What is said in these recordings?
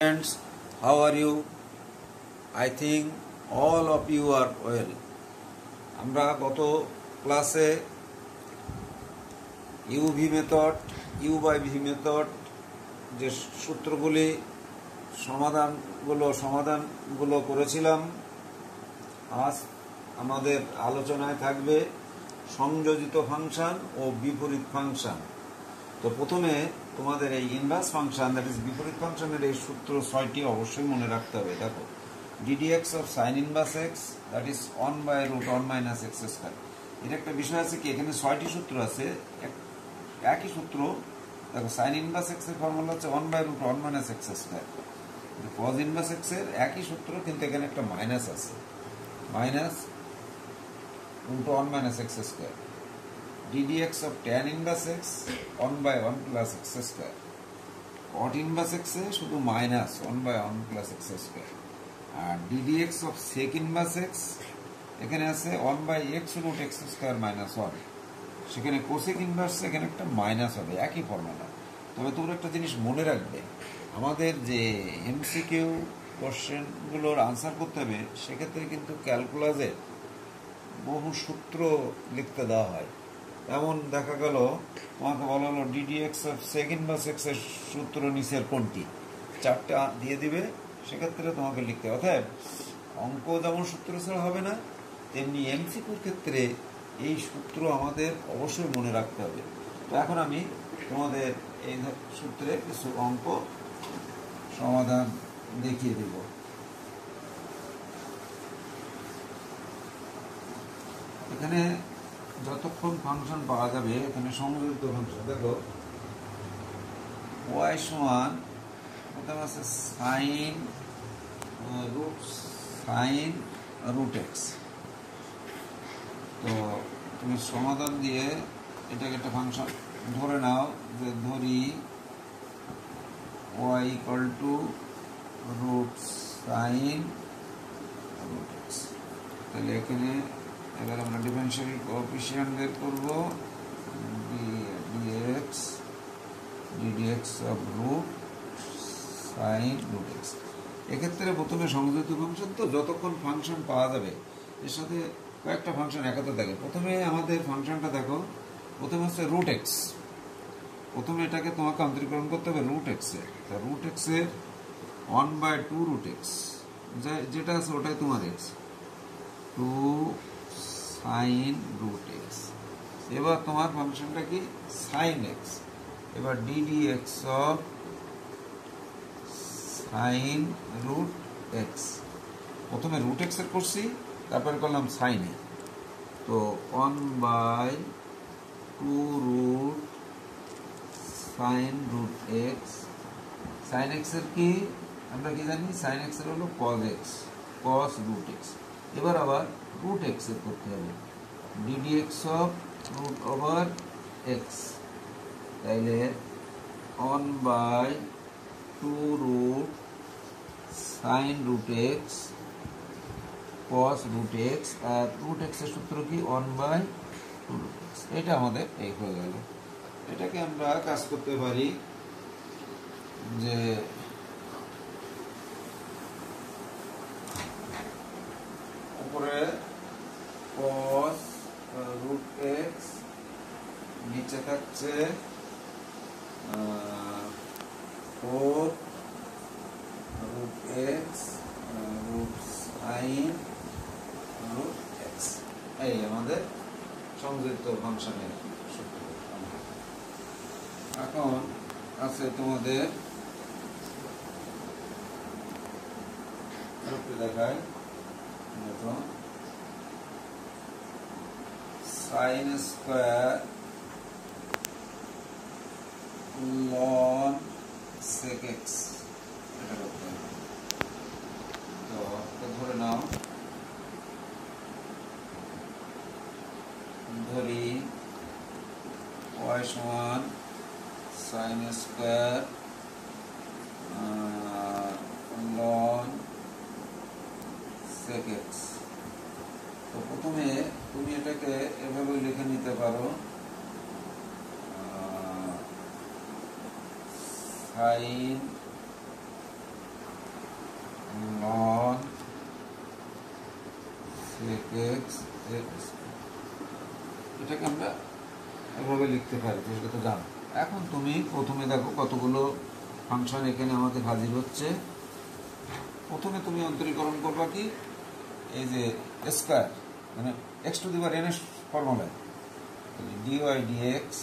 friends, how are you? I think all of you are well. আমরা গত ক্লাসে U V method U by V method যে সূত্রগুলি সমাধানগুলো সমাধানগুলো করেছিলাম আজ আমাদের আলোচনায় থাকবে সংযোজিত ফাংশন ও বিপরীত ফাংশন তো প্রথমে তোমাদের এই ইনভার্স ফাংশন দ্যাট ইজ বিপরীত ফাংশনের এই সূত্র ছয়টি অবশ্যই মনে রাখতে হবে। দেখো d d x of sine inverse x that is one by root one minus x square এটা একটা বিষয় আছে কি, এখানে ছয়টি সূত্র আছে। একই সূত্র, দেখো সাইন ইনভার্স এক্সের ফর্মুলা হচ্ছে one by root one minus x square cos inverse এক্সের একই সূত্র কিন্তু এখানে একটা মাইনাস আছে। Minus root one minus x square ddx of tan inverse x 1 by 1 plus x square. Cot inverse x এ শুধু minus 1 by 1 plus x square. আর ddx of sec inverse x, এখানে আছে 1 by x root x square minus 1 সেখানে cosec inverse, এখানে একটা minus হবে, একই ফর্মুলা তবে তোমরা একটা জিনিস মনে রাখবে, আমাদের যে এমসিকিউ কোশ্চেনগুলোর আনসার করতে হবে, সেক্ষেত্রে কিন্তু ক্যালকুলাসে বহু সূত্র লিখতে দেওয়া হয়। এমন দেখা গেল তোমাকে বলা হলো ডিডিএক্স অফ সেকেন্ড বা সেক্সের সূত্র নিচের কোনটি? চারটে দিয়ে দিবে, সেক্ষেত্রে তোমাকে লিখতে অর্থাৎ অঙ্ক যেমন সূত্র ছাড়া হবে না, তেমনি এমসিকুর ক্ষেত্রে এই সূত্র আমাদের অবশ্যই মনে রাখতে হবে। তো এখন আমি তোমাদের এই সূত্রে কিছু অঙ্ক সমাধান দেখিয়ে দেব। এখানে যতক্ষণ ফাংশন পাওয়া যাবে, এখানে সংযোজিত ফাংশন দেখো। ওয়াই সমান আছে? Sine root sine root x তো তুমি সমাধান দিয়ে এটাকে একটা ফাংশন ধরে নাও যে ধরি Y equal to root sine root x তাহলে এখানে এবার আমরা ডিফারেন্সিয়াল কোএফিসিয়েন্ট বের করব d x d d x of root sine root x এক্ষেত্রে প্রথমে সংযোজিত ফাংশন তো যতক্ষণ ফাংশন পাওয়া যাবে, এর সাথে কয়েকটা ফাংশন একত্রে থাকে প্রথমে আমাদের ফাংশনটা দেখো, প্রথমে হচ্ছে রুট এক্স প্রথমে এটাকে তোমাকে অন্তরীকরণ করতে হবে রুট এক্সে তা রুট এক্সের one by two root x যেটা আছে ওটাই তোমার x to sine root x এবার তোমার ফাংশনটা কি? সাইন এক্স এবার d d x of sine root x প্রথমে রুট এক্সের করছি, তারপরে করলাম সাইনে তো one by two root sine root x sine এক্সের কি? আমরা কি জানি? সাইন এক্সের হলো cos x cos root x এবার আবার রুট এক্সের করতে হবে। D d x of root over x তাইলে one by two root sine root x cos root x R root এক্সের সূত্র কি? One by two root x এটা আমাদের এই হয়ে গেল। এটাকে আমরা কাজ করতে পারি যে উপরে cos রুট এক্স নিচে থাকছে four root x root root x এই আমাদের সংযুক্ত ফাংশনের এখন আছে তোমাদের দেখায়। দেখো sine square ln sec x এটা করতে হবে। তো ধরে নাও। ধরি ওয়াই সমান সাইন স্কোয়ার প্রথমে তুমি এটাকে এভাবে লিখে নিতে পারো। সাইন লন এটাকে আমরা এভাবে লিখতে পারি সেটা তো জানো। এখন তুমি প্রথমে দেখো কতগুলো ফাংশন এখানে আমাদের হাজির হচ্ছে। প্রথমে তুমি অন্তরীকরণ করবা কি? এই যে স্কোয়ার মানে x to the power n এর ফর্মুলায় ডিওয়াই ডিএক্স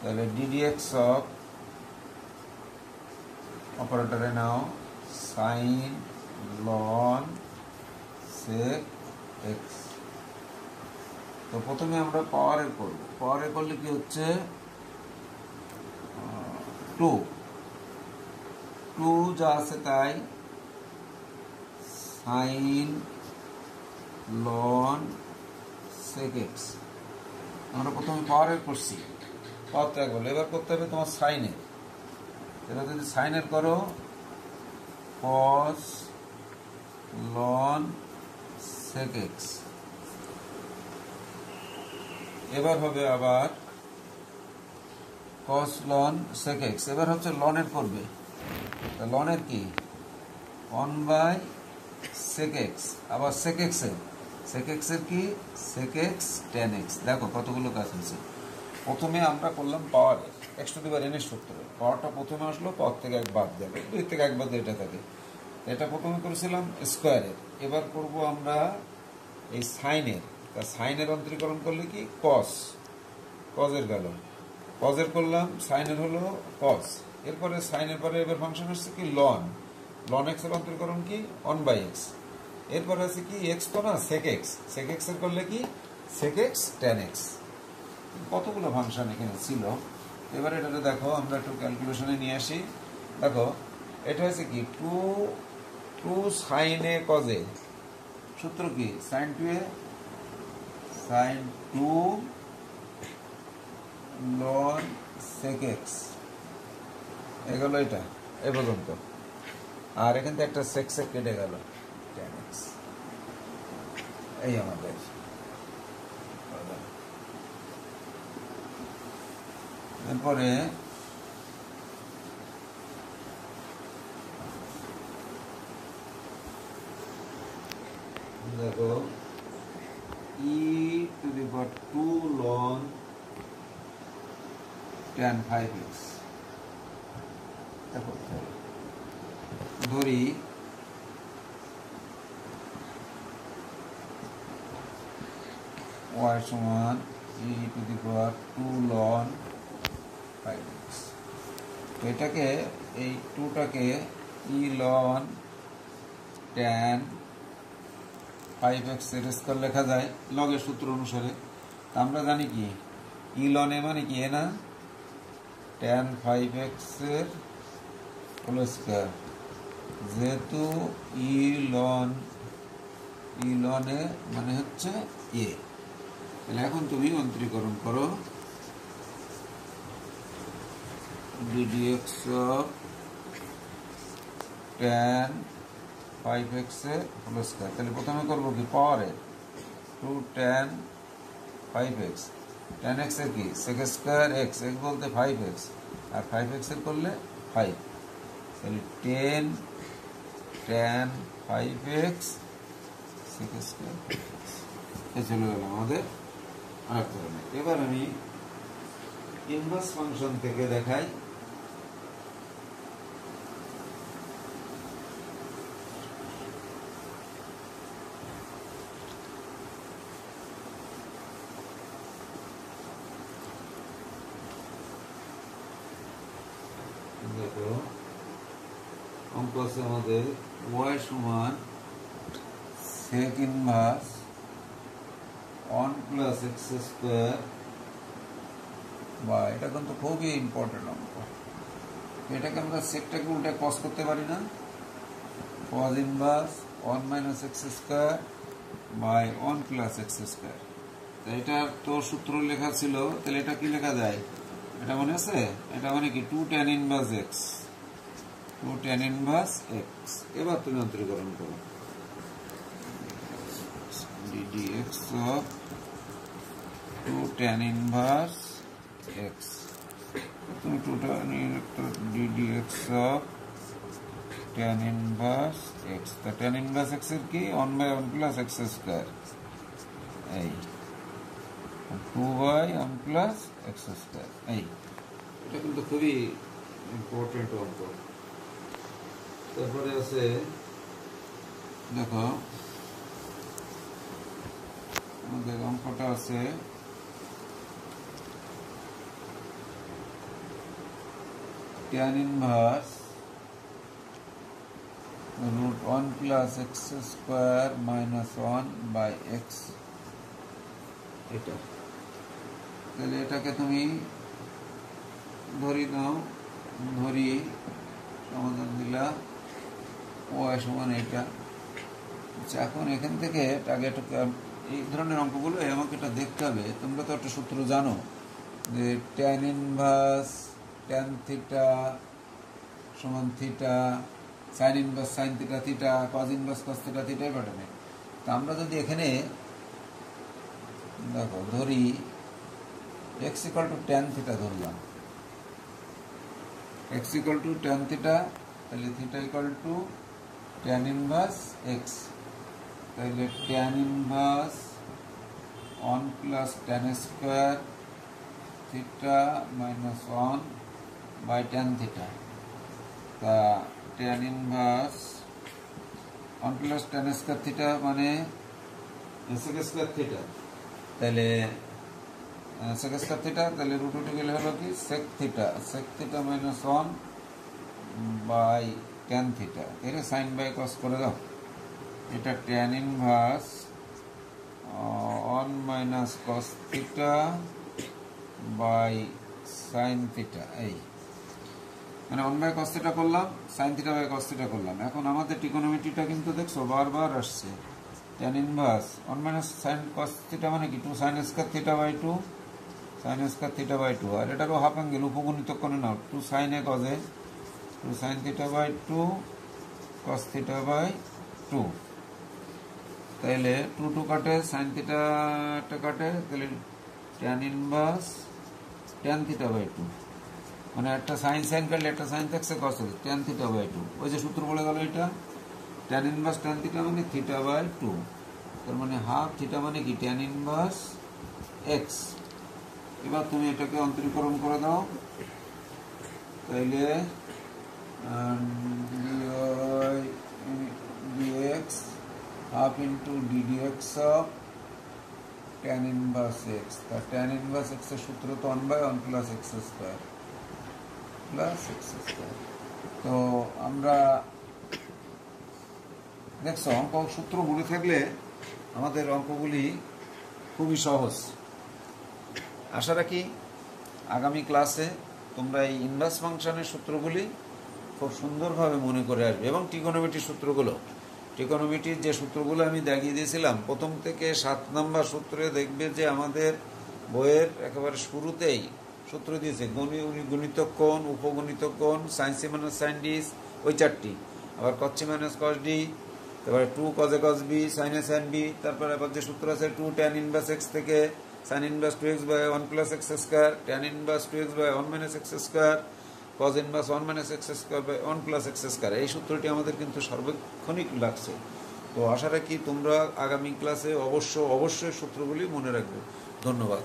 তাহলে d d x of অপারেটরে now sine ln sec x তো প্রথমে আমরা পাওয়ারে করব। পাওয়ারে করলে কি হচ্ছে? টু টু যা আছে তাই সাইন লন সেক এক্স আমরা প্রথমে পাওয়ারের করছি পাওয়ার ত্যাগ বলে এবার করতে হবে তোমার সাইনের এবার যদি সাইনের করো কস লন সেক এক্স এবার হবে আবার কস লন সেক এক্স এবার হচ্ছে লনের করবে লনের কি? ওয়ান বাই সেক এক্স আবার সেক এক্সের। সেক এক্সের কি? সেক এক্স টেন এক্স দেখো কতগুলো কাজ হয়েছে। প্রথমে আমরা করলাম পাওয়ার এক্স টু দিবার এনের সূত্র। পাওয়ারটা প্রথমে আসলো পাওয়ার থেকে এক বাদ দেবে দুই থেকে এক বাদ এটা থাকে। এটা প্রথমে করেছিলাম স্কোয়ারের এবার করব আমরা এই সাইনের তা সাইনের অন্তরীকরণ করলে কি? কস কজের গেল কজের করলাম সাইনের হলো কস এরপরে সাইনের পরে এবার ফাংশন হচ্ছে কি? লন লন এক্সের অন্তরীকরণ কি? ওয়ান বাই এক্স এরপরে আছে কি এক্স তো না সেক এক্স সেক এক্সের করলে কি? সেক এক্স টেন এক্স কতগুলো ফাংশন এখানে ছিল? এবার এটাতে দেখো, আমরা একটু ক্যালকুলেশনে নিয়ে আসি। দেখো, এটা হচ্ছে কি টু টু সাইনে কজে সূত্র কি? Sine two a sine two ln sec x এগুলো এটা, এ পর্যন্ত। আর এখান থেকে একটা সেক সেক কেটে গেল। টেন এক্স এই আমাদের এরপরে দেখো e to the power two ln tan five x দেখো ধরি ওয়াই সমান e to the power two ln five x এটাকে, এই টুটাকে ই লন টেন ফাইভ এক্সের স্কোয়ার লেখা যায় লগের সূত্র অনুসারে। আমরা জানি কি? ই লন এ মানে কি? এ না? টেন ফাইভ এক্সের হোল স্কোয়ার যেহেতু ই লন ই লনে মানে হচ্ছে এ তাহলে এখন তুমি অন্তরীকরণ করো। of tan 5x এর হোল স্কয়ার তাহলে প্রথমে করব কি? পাওয়ারে 2 tan 5x tan x এর কি? sec স্কয়ার এক্স এক্স বলতে ফাইভ এক্স আর 5x এর করলে ফাইভ তাহলে 10 tan 5x sec স্কয়ার এ চলে গেল আমাদের আরেক ধরনের এবার আমি ইনভার্স ফাংশন থেকে দেখাই। আমাদের ওয়াই সমান sec inverse one plus x square বা এটা কিন্তু খুবই ইম্পর্টেন্ট অঙ্ক। এটাকে আমরা সেকটাকে উল্টে কস করতে পারি না। Cos inverse one minus x square by one plus x square তো এটা তো সূত্র লেখা ছিল, তাহলে এটা কি লেখা যায়? এটা মনে আছে? এটা মানে কি? Two tan inverse x two tan inverse x এবার তুমি অন্তরীকরণ করো। X of two tan inverse x তুমি two tan d d x of tan inverse x তা ট্যান ইনভার্স এক্সের কি one by one plus x square এই two by one plus x square এই এটা কিন্তু খুবই ইম্পর্টেন্ট অঙ্ক। তারপরে আছে, দেখো আমাদের অঙ্কটা আছে। tan inverse root 1 plus x square minus 1 by x এটা। তাহলে এটাকে তুমি ধরি নাও ধরি সমাধান দিলা ও সমান এটা। আচ্ছা এখন এখান থেকে টার্গেট এই ধরনের অঙ্কগুলো আমাকে এটা দেখতে হবে। তোমরা তো একটা সূত্র জানো যে ট্যান ইনভার্স ট্যান থিটা সমান theta sine inverse sine theta theta cos inverse cos theta থিটাই প্যাটার্নে তা আমরা যদি এখানে দেখো, ধরি x equal to tan theta ধরলাম। X equal to tan theta তাহলে theta equal to tan inverse x তাহলে tan inverse one plus tan square theta minus one by tan theta তা tan inverse one plus tan square theta মানে sec square theta তাহলে sec square theta তাহলে root উঠে গেলে হলো কি? Sec theta sec theta minus one by tan theta এখানে sine by cos করে দাও। এটা tan inverse one minus cos theta by sine theta এই। মানে ওয়ান বাই কস থিটা করলাম sine theta by cos theta করলাম। এখন আমাদের টিকোনমিটিটা কিন্তু দেখছ, বারবার আসছে। Tan inverse one minus sine cos theta মানে কি? Two sine square theta by two sine square theta by two আর এটারও হাফ অ্যাঙ্গেল উপগণিত করে নাও। Two sine A কজে two sine theta by two cos theta by two তাইলে two two কাটে sine থিটাটা কাটে তাহলে tan inverse tan theta by two মানে একটা সাইন সাইন কাটলে একটা সাইন থাকছে cos tan theta by two ওই যে সূত্র বলে গেল এটা ট্যান ইনভার্স ট্যান থিটা মানে থিটা বাই টু তার মানে হাফ থিটা মানে কি? ট্যান ইনভার্স এক্স এবার তুমি এটাকে অন্তরীকরণ করে দাও। তাইলে d x half into d dx of tan inverse x. তা tan inverse x এর সূত্র তো 1 by 1 plus x square. Plus x square. তো আমরা দেখছ অঙ্ক সূত্র মনে থাকলে আমাদের অঙ্কগুলি খুবই সহজ আশা রাখি আগামী ক্লাসে তোমরা এই ইনভার্স ফাংশনের সূত্রগুলি খুব সুন্দরভাবে মনে করে আসবে এবং টিকোনোমেট্রি সূত্রগুলো টিকোনোমিটির যে সূত্রগুলো আমি দেখিয়ে দিয়েছিলাম, প্রথম থেকে সাত নম্বর সূত্রে দেখবে যে আমাদের বইয়ের একেবারে শুরুতেই সূত্র দিয়েছে গণিত কোণ উপগণিত কোণ সাইন্সি মাইনাস সাইন্টিস ওই চারটি। আবার কচ্ছি মাইনাস কস ডি তারপরে টু কজে কস বি সাইনে সাইন বি তারপরে আবার যে সূত্র আছে টু ট্যান ইনভার্স এক্স থেকে sine inverse two x by one plus x square tan inverse two x by one minus x square cos inverse one minus x square by one plus x square এই সূত্রটি আমাদের কিন্তু সর্বক্ষণিক লাগছে। তো আশা রাখি তোমরা আগামী ক্লাসে অবশ্য, অবশ্যই সূত্রগুলি মনে রাখবে। ধন্যবাদ।